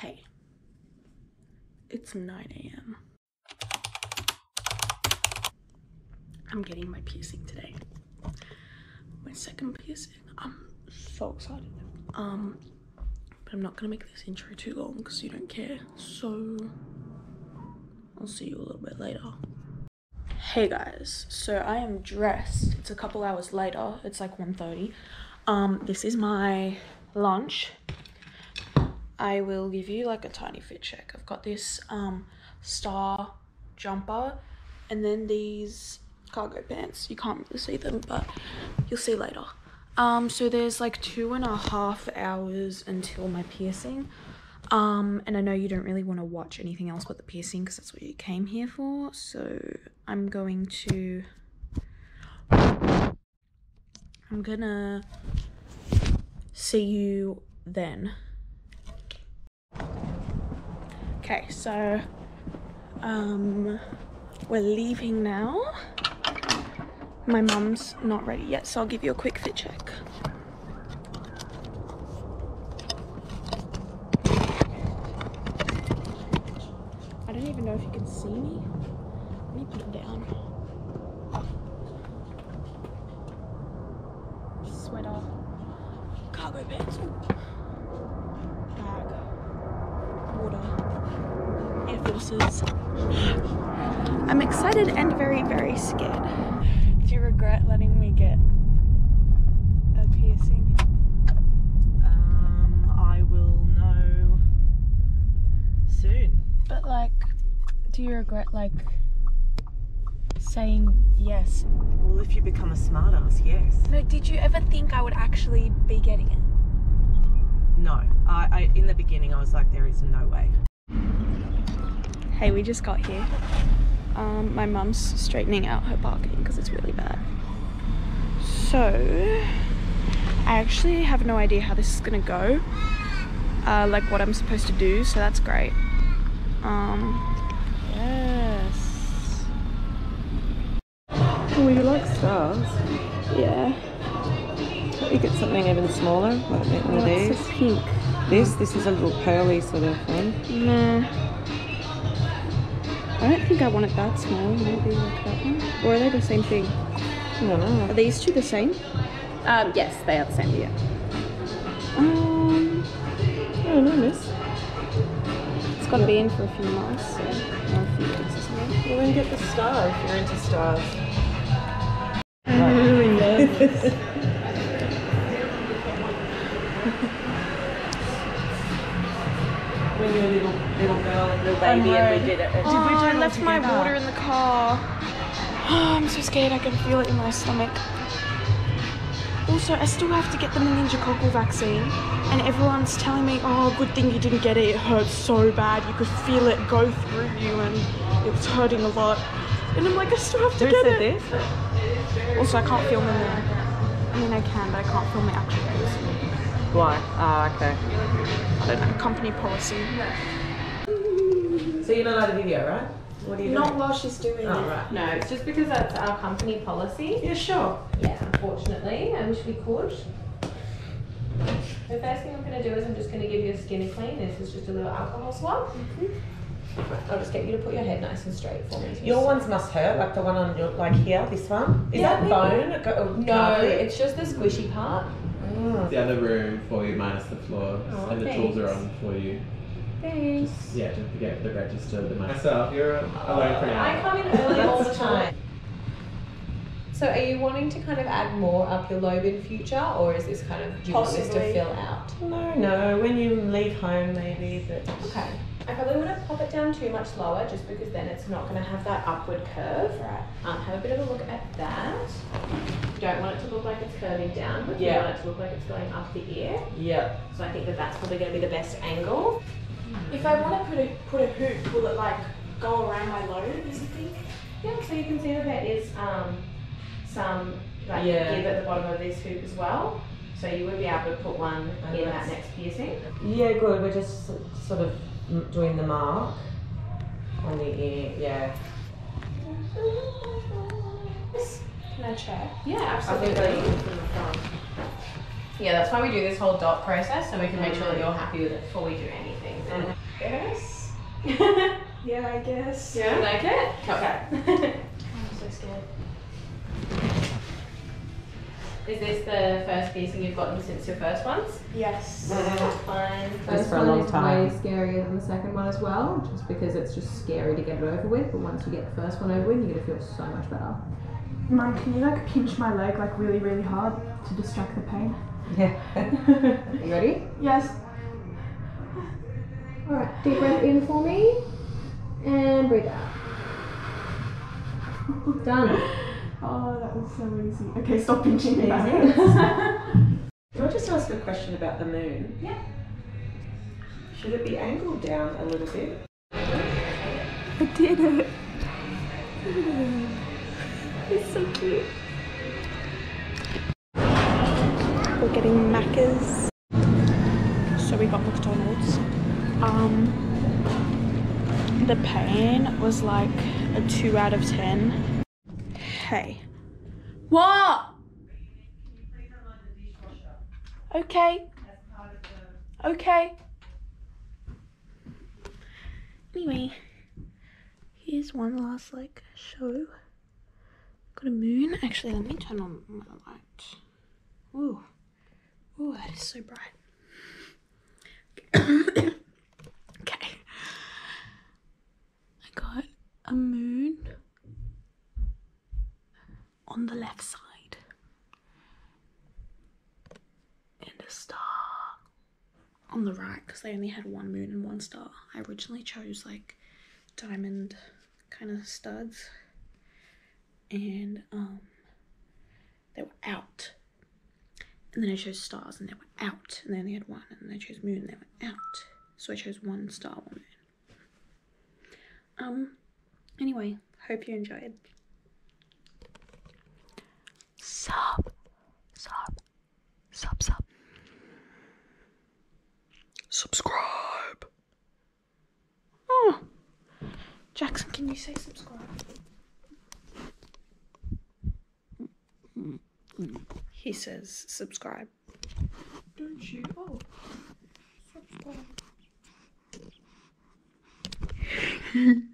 Hey, it's 9 a.m. I'm getting my piercing today. My second piercing. I'm so excited. Um, but I'm not gonna make this intro too long because you don't care. So I'll see you a little bit later. Hey guys, so I am dressed. It's a couple hours later. It's like 1.30. Um, this is my lunch. I will give you like a tiny fit check. I've got this um star jumper and then these cargo pants. You can't really see them, but you'll see later. Um, so there's like two and a half hours until my piercing. Um, and I know you don't really want to watch anything else but the piercing because that's what you came here for. So I'm going to. I'm gonna see you then. Okay, so um, we're leaving now. My mum's not ready yet, so I'll give you a quick fit check. I don't even know if you can see me. Let me put it down. Sweater, cargo pants, Air I'm excited and very, very scared. Do you regret letting me get a piercing? Um, I will know soon. But like, do you regret like saying yes? Well, if you become a smartass, yes. No, did you ever think I would actually be getting it? No, I, I in the beginning I was like, there is no way. Hey, we just got here. Um, my mum's straightening out her parking because it's really bad. So, I actually have no idea how this is gonna go. Uh, like what I'm supposed to do, so that's great. Um, Yes. Oh, you like stars? yeah. You get something even smaller, like one of these. this pink? This, this is a little pearly sort of thing. Nah. I don't think I want it that small. Maybe like that one. Or are they the same thing? I don't know. Are these two the same? Um, yes, they are the same. Yeah. Um, I don't know, miss. it's got to be in for a few months. So, or a few weeks or something. Well, then get the star if you're into stars. I'm really nervous. Girl and I'm baby and we did it. Oh, I left my water in the car. I'm so scared. I can feel it in my stomach. Also, I still have to get the meningococcal vaccine, and everyone's telling me, "Oh, good thing you didn't get it. It hurts so bad. You could feel it go through you, and it was hurting a lot." And I'm like, I still have to Who get said it. this? Also, I can't film in there. I mean, I can, but I can't film the actual person. Why? Ah, okay. I don't know, company policy. So you're not allowed to video, right? What are you Not while she's doing Oh, it. right. No, it's just because that's our company policy. Yeah, sure. Yeah, unfortunately, I wish we could. The first thing I'm going to do is I'm just going to give you a skinny clean. This is just a little alcohol swab. Mm-hmm. I'll just get you to put your head nice and straight for me. Your ones must hurt, like the one on your, like here, this one. Is Yeah, that bone? or go- or No, cartilage? it's just the squishy part. Oh. the other room for you minus the floor Oh, and the tools are on for you. Thanks. Yeah, don't forget the register, the myself. You're alone for now. I come in early all the time. So are you wanting to kind of add more up your lobe in future or is this kind of, do you want this to Possibly. fill out? No, no. When you leave home, maybe, but Okay. I probably wouldn't pop it down too much lower just because then it's not going to have that upward curve. Right. Um, have a bit of a look at that. You don't want it to look like it's curving downward. Yeah. You want it to look like it's going up the ear. yeah. So I think that that's probably going to be the best angle. If I want to put a put a hoop, will it like go around my lobe? Is the thing? Yeah, so you can see that there is um, some like Yeah. give at the bottom of this hoop as well. So you would be able to put one And in that next piercing. Yeah, good. We're just sort of doing the mark on the ear. Yeah. Can I check? Yeah, absolutely. that's from the front. Yeah, that's why we do this whole dot process so we can make sure that you're happy with it before we do anything. Yes. yeah, Yeah, I guess. Yeah. you like it? Okay. I'm so scared. Is this the first piercing you've gotten since your first ones? Yes. Fine. Just for a long is time. way scarier than the second one as well, just because it's just scary to get it over with. But once you get the first one over with, you're gonna feel so much better. Mum, can you like pinch my leg like really, really hard to distract the pain? Yeah. Are you ready? Yes. All right, deep breath in for me, and breathe out. Done. Oh, that was so easy. Okay, stop pinching me. Can I just ask a question about the moon? Yeah. Should it be angled down a little bit? I did it. It's so cute. We're getting Macca's. So we got McDonald's. Um, the pain was like a two out of ten. Hey. What? Okay. Okay. Anyway, here's one last like show. Got a moon. Actually, let me turn on my light. Ooh. Ooh, that is so bright. okay. I got a moon on the left side. And a star on the right because they only had one moon and one star. I originally chose like diamond kind of studs and um they were out. And then I chose stars and they were out. And then they had one and then I chose moon and they were out. So I chose one star, one moon. Um anyway, hope you enjoyed. Sub sub sub sub subscribe. Oh, Jackson, can you say subscribe? He says subscribe. Don't you? Oh, subscribe.